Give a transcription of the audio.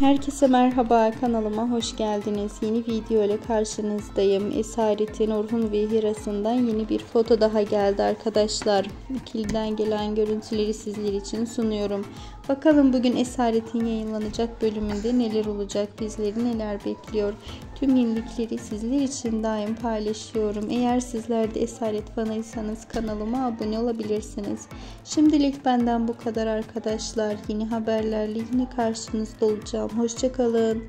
Herkese merhaba kanalıma hoş geldiniz. Yeni video ile karşınızdayım. Esaretin Orhun ve Hira'sından yeni bir foto daha geldi arkadaşlar. İkiliden gelen görüntüleri sizler için sunuyorum. Bakalım bugün Esaret'in yayınlanacak bölümünde neler olacak, bizleri neler bekliyor. Tüm yenilikleri sizler için daim paylaşıyorum. Eğer sizler de Esaret fanıysanız kanalıma abone olabilirsiniz. Şimdilik benden bu kadar arkadaşlar. Yeni haberlerle yine karşınızda olacağım. Hoşçakalın.